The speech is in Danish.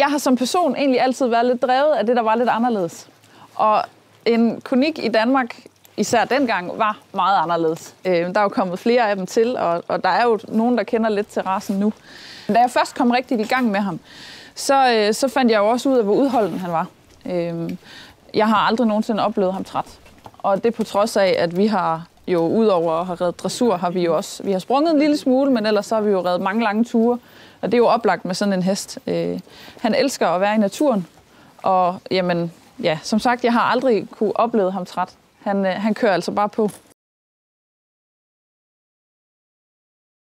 Jeg har som person egentlig altid været lidt drevet af det, der var lidt anderledes. Og en konik i Danmark, især dengang, var meget anderledes. Øh, der er jo kommet flere af dem til, og, og der er jo nogen, der kender lidt til rasen nu. Da jeg først kom rigtig i gang med ham, så, øh, så fandt jeg jo også ud af, hvor udholden han var. Øh, jeg har aldrig nogensinde oplevet ham træt. Og det på trods af, at vi har jo udover at have reddet dressur, har vi jo også vi har sprunget en lille smule, men ellers så har vi jo reddet mange lange ture. Og det er jo oplagt med sådan en hest. Øh, han elsker at være i naturen, og jamen, ja, som sagt, jeg har aldrig kunne opleve ham træt. Han, øh, han kører altså bare på.